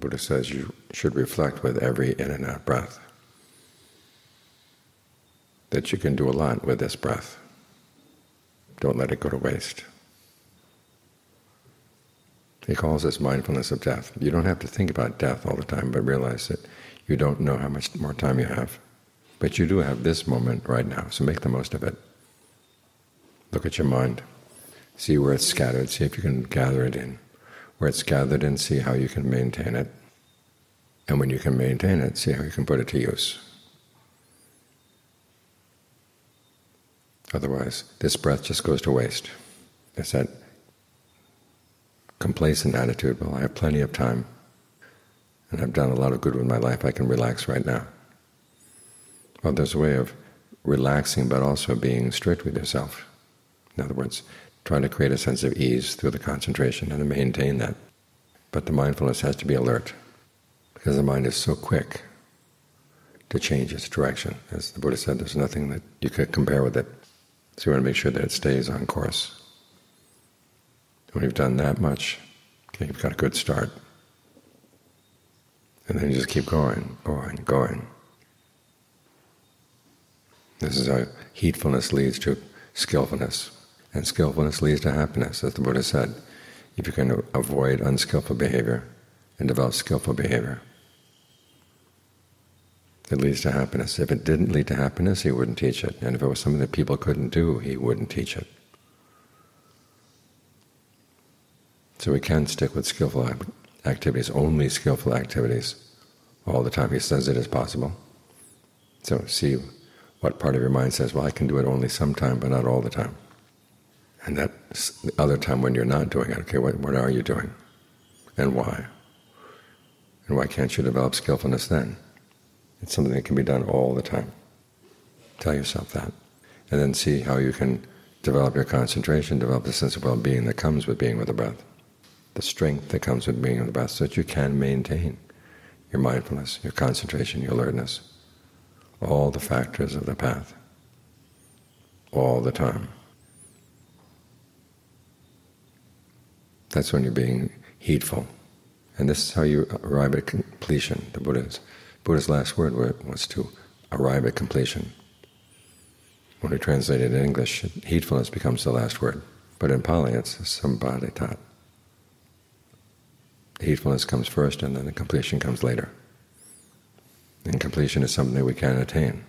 Buddha says you should reflect with every in and out breath that you can do a lot with this breath. Don't let it go to waste. He calls this mindfulness of death. You don't have to think about death all the time, but realize that you don't know how much more time you have. But you do have this moment right now, so make the most of it. Look at your mind. See where it's scattered. See if you can gather it in. Where it's gathered and see how you can maintain it. And when you can maintain it, see how you can put it to use. Otherwise, this breath just goes to waste. It's that complacent attitude, well, I have plenty of time, and I've done a lot of good with my life, I can relax right now. Well, there's a way of relaxing but also being strict with yourself. In other words, trying to create a sense of ease through the concentration and to maintain that. But the mindfulness has to be alert, because the mind is so quick to change its direction. As the Buddha said, there's nothing that you could compare with it. So you want to make sure that it stays on course. When you've done that much, okay, you've got a good start. And then you just keep going, going, going. This is how heedfulness leads to skillfulness, and skillfulness leads to happiness, as the Buddha said. If you can avoid unskillful behavior and develop skillful behavior, it leads to happiness. If it didn't lead to happiness, he wouldn't teach it. And if it was something that people couldn't do, he wouldn't teach it. So we can stick with skillful activities, only skillful activities, all the time. He says it is possible. So see what part of your mind says, well, I can do it only sometime, but not all the time. And that other time when you're not doing it, okay, what, what are you doing? And why? And why can't you develop skillfulness then? It's something that can be done all the time. Tell yourself that. And then see how you can develop your concentration, develop the sense of well-being that comes with being with the breath, the strength that comes with being with the breath, so that you can maintain your mindfulness, your concentration, your alertness, all the factors of the path, all the time. That's when you're being heedful. And this is how you arrive at completion. The Buddha's Buddha's last word was to arrive at completion. When we translate it in English, heedfulness becomes the last word. But in Pali, it's sampadetha. Heedfulness comes first, and then the completion comes later. And completion is something that we can attain.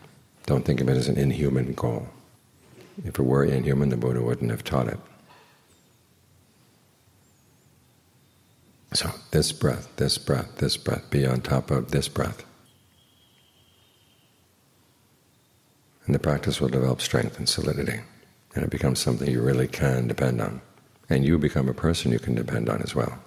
Don't think of it as an inhuman goal. If it were inhuman, the Buddha wouldn't have taught it. So this breath, this breath, this breath, be on top of this breath. And the practice will develop strength and solidity, and it becomes something you really can depend on. And you become a person you can depend on as well.